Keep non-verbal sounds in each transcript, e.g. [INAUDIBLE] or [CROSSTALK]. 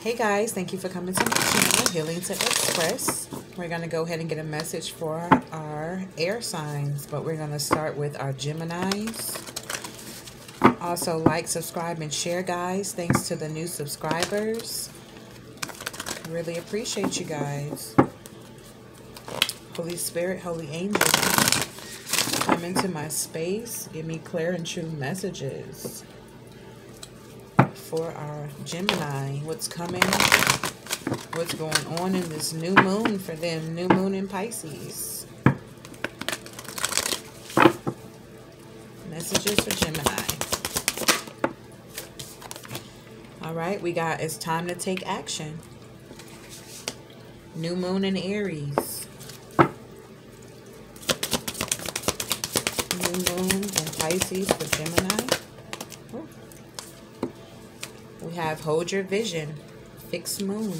Hey guys, thank you for coming to my channel, Healing2 Express. We're going to go ahead and get a message for our air signs, but we're going to start with our Geminis. Also, like, subscribe, and share, guys. Thanks to the new subscribers. Really appreciate you guys. Holy Spirit, Holy Angel, come into my space. Give me clear and true messages for our Gemini. What's coming? What's going on in this new moon for them? New moon in Pisces. Messages for Gemini. All right, we got it's time to take action. New moon in Aries. New moon in Pisces for Gemini. We have hold your vision, fixed moon.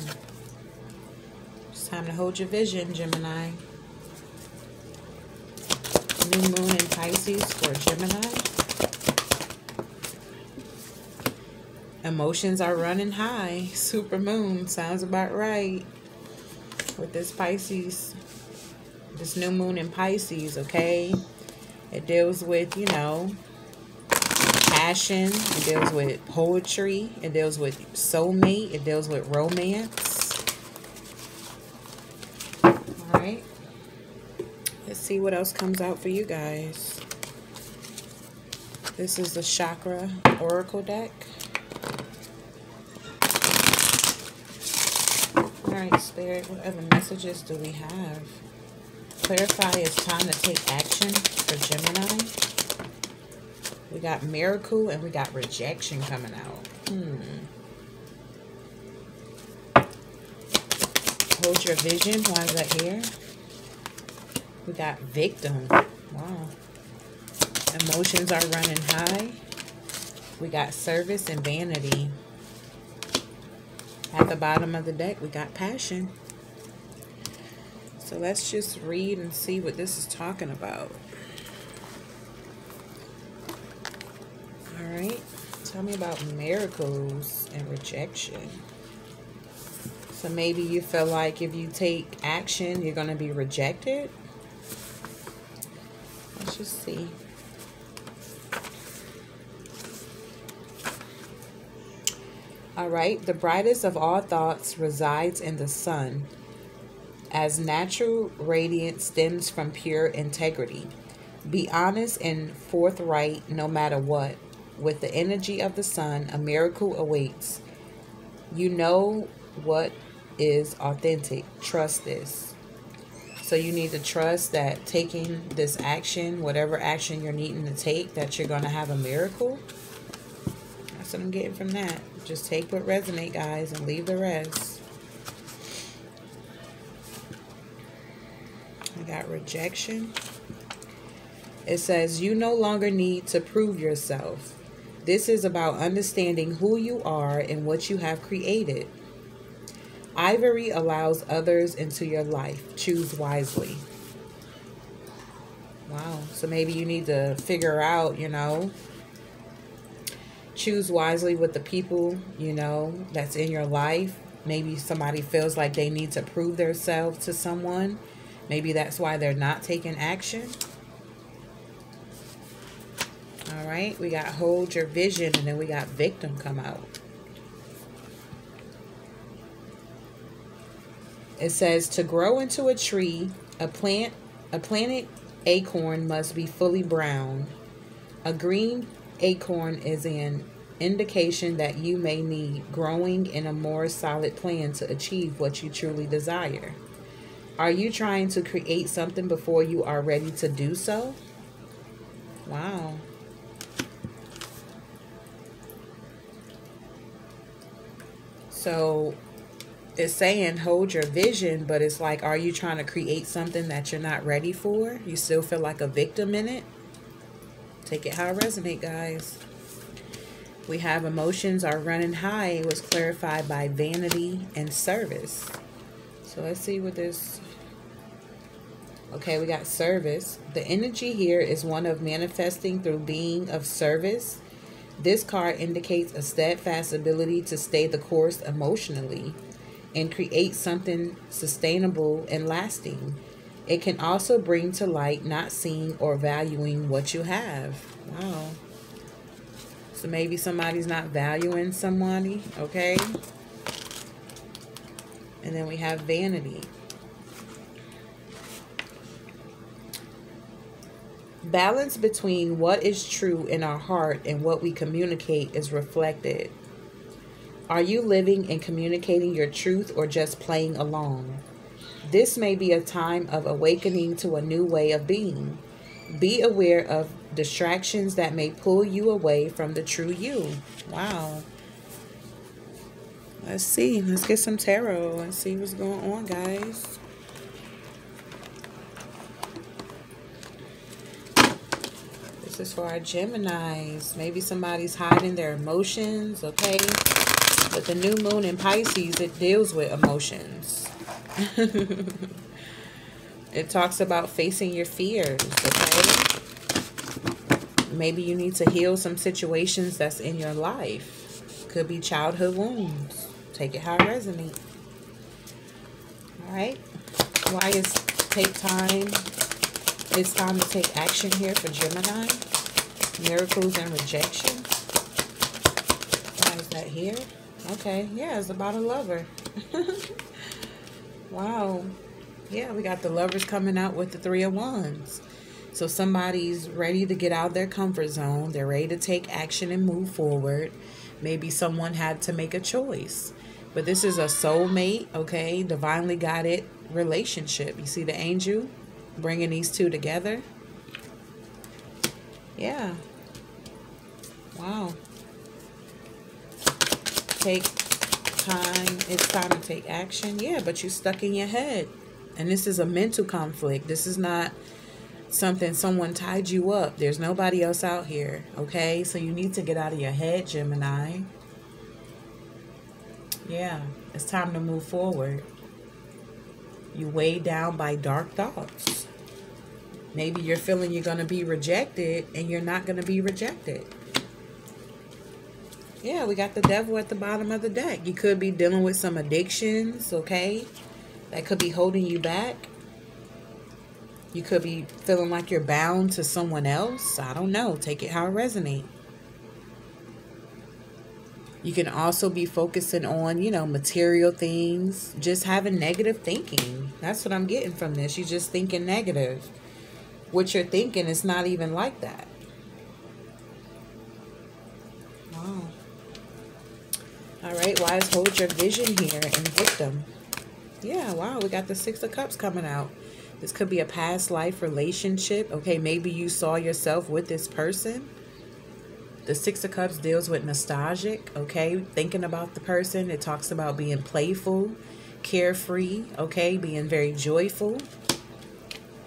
It's time to hold your vision, Gemini. New moon in Pisces for Gemini. Emotions are running high. Super moon sounds about right. With this Pisces, this new moon in Pisces, okay? It deals with, you know, passion. It deals with poetry. It deals with soulmate. It deals with romance. All right. Let's see what else comes out for you guys. This is the Chakra Oracle deck. All right, Spirit, what other messages do we have? Clarify it's time to take action for Gemini. We got miracle and we got rejection coming out. Hmm. Hold your vision. Why is that here? We got victim. Wow. Emotions are running high. We got service and vanity. At the bottom of the deck, we got passion. So let's just read and see what this is talking about. Right. Tell me about miracles and rejection. So maybe you feel like if you take action, you're going to be rejected. Let's just see. All right. The brightest of all thoughts resides in the sun, as natural radiance stems from pure integrity. Be honest and forthright no matter what. With the energy of the sun, a miracle awaits. You know what is authentic. Trust this. So you need to trust that taking this action, whatever action you're needing to take, that you're going to have a miracle. That's what I'm getting from that. Just take what resonate, guys, and leave the rest. I got rejection. It says, you no longer need to prove yourself. This is about understanding who you are and what you have created. Ivory allows others into your life. Choose wisely. Wow. So maybe you need to figure out, you know, choose wisely with the people, you know, that's in your life. Maybe somebody feels like they need to prove themselves to someone. Maybe that's why they're not taking action. All right, we got hold your vision and then we got victim come out. It says to grow into a tree, a plant, a planted acorn must be fully brown. A green acorn is an indication that you may need growing in a more solid plan to achieve what you truly desire. Are you trying to create something before you are ready to do so? Wow. So it's saying hold your vision, but it's like, are you trying to create something that you're not ready for? You still feel like a victim in it? Take it how it resonate, guys. We have emotions are running high. It was clarified by vanity and service. So let's see what this... Okay, we got service. The energy here is one of manifesting through being of service This card indicates a steadfast ability to stay the course emotionally and create something sustainable and lasting. It can also bring to light not seeing or valuing what you have. Wow. So maybe somebody's not valuing somebody, okay? And then we have vanity. Balance between what is true in our heart and what we communicate is reflected. Are you living and communicating your truth or just playing along? This may be a time of awakening to a new way of being. Be aware of distractions that may pull you away from the true you. Wow. Let's see. Let's get some tarot and see what's going on, guys. Is for our Geminis. Maybe somebody's hiding their emotions, okay? But the new moon in Pisces, it deals with emotions. [LAUGHS] it talks about facing your fears, okay? Maybe you need to heal some situations that's in your life. Could be childhood wounds. Take it how it resonates. All right. Why is take time? It's time to take action here for Gemini. Miracles and rejection. Why is that here? Okay. Yeah, it's about a lover. [LAUGHS] wow. Yeah, we got the lovers coming out with the three of wands. So somebody's ready to get out their comfort zone. They're ready to take action and move forward. Maybe someone had to make a choice. But this is a soulmate, okay? Divinely guided relationship. You see the angel bringing these two together? Yeah. Wow. Take time. It's time to take action. Yeah, but you're stuck in your head. And this is a mental conflict. This is not something someone tied you up. There's nobody else out here, okay? So you need to get out of your head, Gemini. Yeah, it's time to move forward. You weighed down by dark thoughts. Maybe you're feeling you're going to be rejected and you're not going to be rejected. Yeah, we got the devil at the bottom of the deck. You could be dealing with some addictions, okay? That could be holding you back. You could be feeling like you're bound to someone else. I don't know. Take it how it resonates. You can also be focusing on, you know, material things, just having negative thinking. That's what I'm getting from this. You're just thinking negative. What you're thinking is not even like that. Wow. All right, wise hold your vision here and victim. Yeah, wow, we got the Six of Cups coming out. This could be a past life relationship. Okay, maybe you saw yourself with this person. The Six of Cups deals with nostalgic, okay? Thinking about the person. It talks about being playful, carefree, okay? Being very joyful.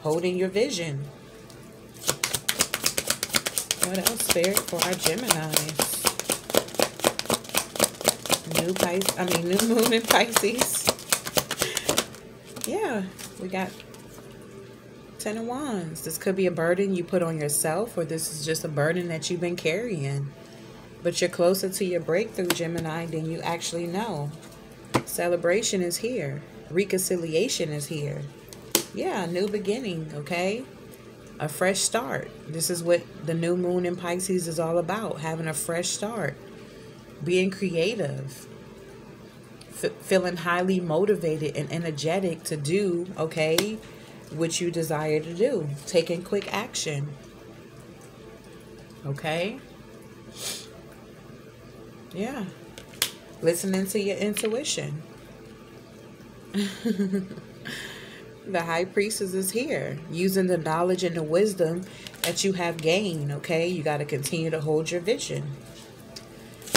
Holding your vision. What else, Spirit, for our Geminis? New Pisces, I mean, new moon in Pisces. [LAUGHS] Yeah, we got Ten of Wands. This could be a burden you put on yourself, or this is just a burden that you've been carrying. But you're closer to your breakthrough, Gemini, than you actually know. Celebration is here. Reconciliation is here. Yeah, new beginning, okay? A fresh start. This is what the new moon in Pisces is all about. Having a fresh start. Being creative. Feeling highly motivated and energetic to do, okay? What you desire to do. Taking quick action. Okay? Yeah. Listening to your intuition. [LAUGHS] the high priestess is here. Using the knowledge and the wisdom that you have gained. Okay? You got to continue to hold your vision.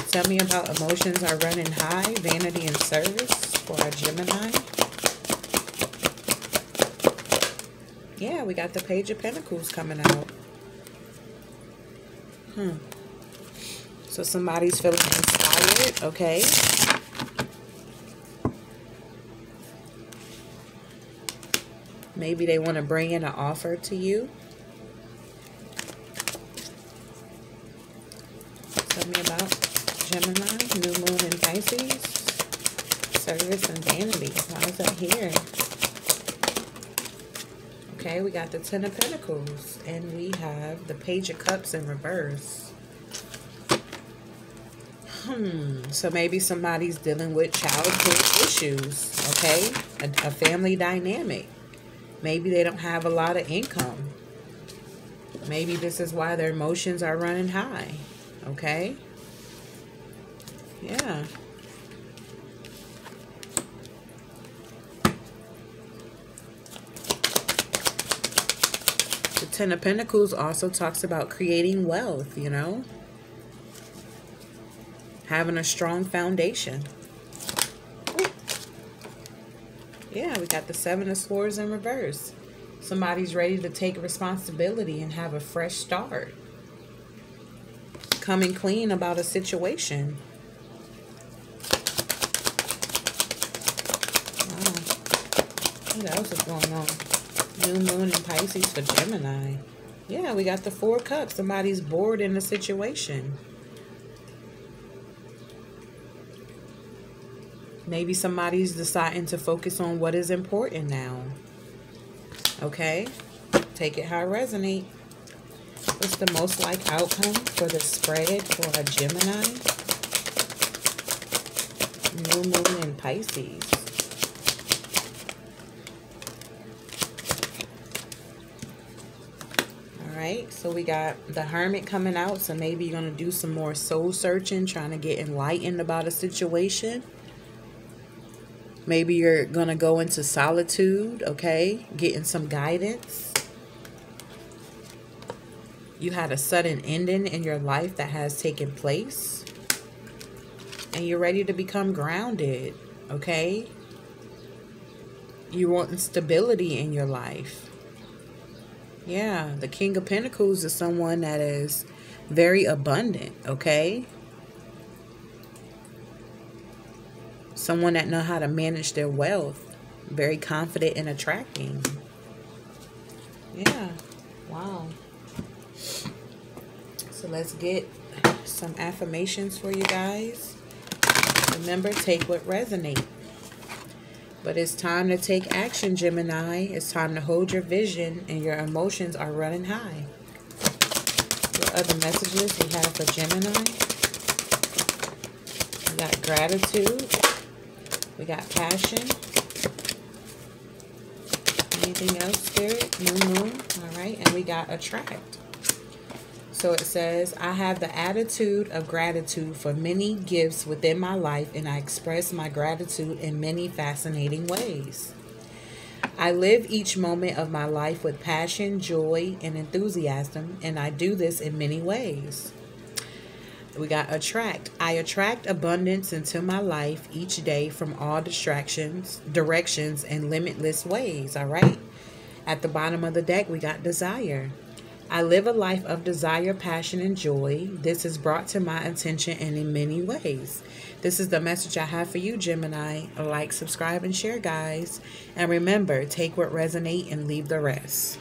Tell me about emotions are running high, vanity and service for our Gemini. Yeah, we got the Page of Pentacles coming out. Hmm. So somebody's feeling inspired, okay? Maybe they want to bring in an offer to you. Tell me about Gemini, New Moon in Pisces, Service and Vanity. Why is that here? Okay, we got the Ten of Pentacles, and we have the Page of Cups in reverse. Hmm, so maybe somebody's dealing with childhood issues, okay? A, a family dynamic. Maybe they don't have a lot of income. Maybe this is why their emotions are running high, okay? Yeah. Ten of Pentacles also talks about creating wealth, you know? Having a strong foundation. Yeah, we got the Seven of Swords in reverse. Somebody's ready to take responsibility and have a fresh start. Coming clean about a situation. Wow. What else is going on? New moon in Pisces for Gemini. Yeah, we got the four cups. Somebody's bored in a situation. Maybe somebody's deciding to focus on what is important now. Okay? Take it how it resonates. What's the most like outcome for the spread for a Gemini? New moon in Pisces. Right so we got the hermit coming out. So maybe you're going to do some more soul searching trying to get enlightened about a situation. Maybe you're going to go into solitude okay? Getting some guidance. You had a sudden ending in your life that has taken place. And you're ready to become grounded okay? You want stability in your life yeah, the King of Pentacles is someone that is very abundant, okay? Someone that know how to manage their wealth. Very confident in attracting. Yeah. Wow. So let's get some affirmations for you guys. Remember, take what resonates. But it's time to take action, Gemini. It's time to hold your vision and your emotions are running high. What other messages we have for Gemini? We got gratitude. We got passion. Anything else, Spirit? New Moon. All right. And we got attract. So it says, I have the attitude of gratitude for many gifts within my life, and I express my gratitude in many fascinating ways. I live each moment of my life with passion, joy, and enthusiasm, and I do this in many ways. We got attract. I attract abundance into my life each day from all distractions, directions, and limitless ways. All right. At the bottom of the deck, we got desire. I live a life of desire, passion, and joy. This is brought to my attention and in many ways. This is the message I have for you, Gemini. Like, subscribe, and share, guys. And remember, take what resonate and leave the rest.